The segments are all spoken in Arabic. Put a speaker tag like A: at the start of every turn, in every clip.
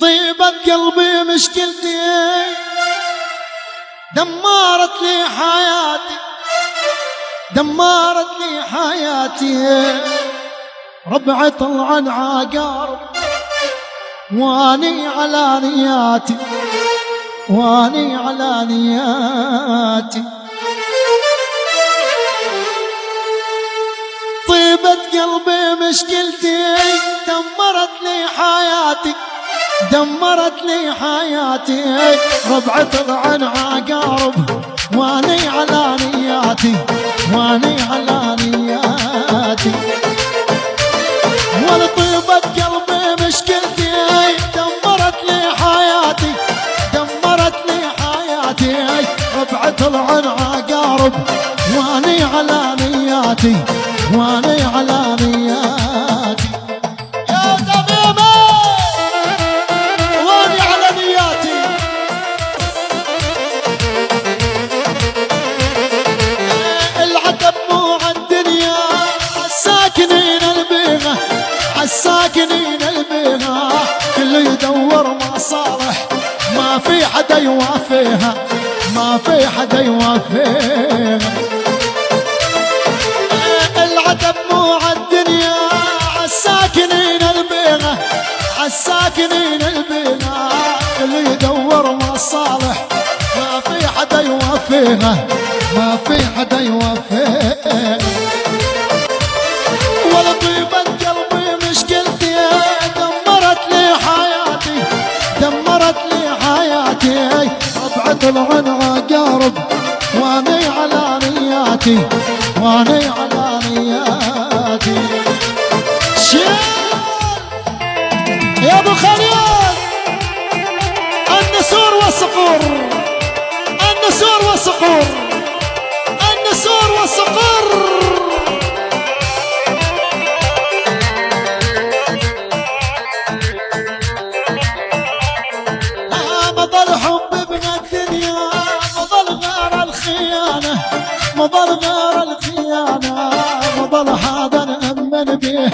A: طيبة قلبي مشكلتي دمرت لي حياتي دمرت لي حياتي. ربعي طلعن عقارب واني على نياتي واني على نياتي. طيبة قلبي مشكلتي دمرت لي دمرت لي حياتي. ربع طلعن عقارب واني على نياتي واني على نياتي. ولا طيبة قلبي مشكلتي دمرت لي حياتي دمرت لي حياتي. ربع طلعن عقارب واني على نياتي واني على نياتي. عالساكنين البيغة كله يدور مصالح ما في حدا يوافيها ما في حدا يوافيها. العتب مو عالدنيا عالساكنين البيغة عالساكنين البيغة اللي يدور مصالح ما في حدا يوافيها ما في حدا يوافيها. دمرت لي حياتي ربع طلعن عقارب وأني على نياتي وأني على نياتي. شيل يا أبو خليل النسور والصقور النسور والصقور. مضل غير الخيانة مضل هذا نأمن به.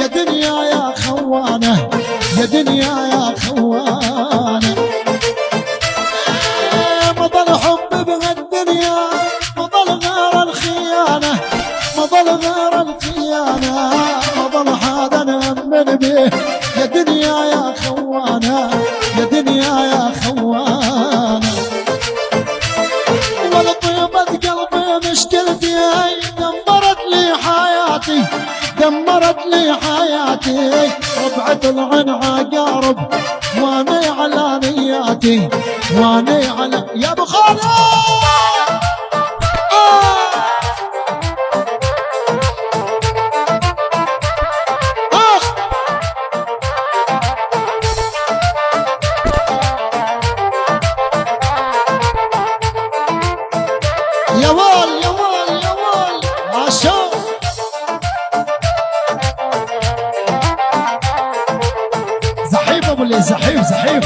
A: يا دنيا يا خوانة يا دنيا يا خوانة مضل حب ابن الدنيا مضل غير الخيانة مضل غير الخيانة مضل هذا نأمن به. يا دنيا يا خوانة دمرت لي حياتي ربعت العن عقارب ماني على نياتي ماني على يا أبو خالد! آه! يا وال يا وال يا وال عشان كل زحيف زحيم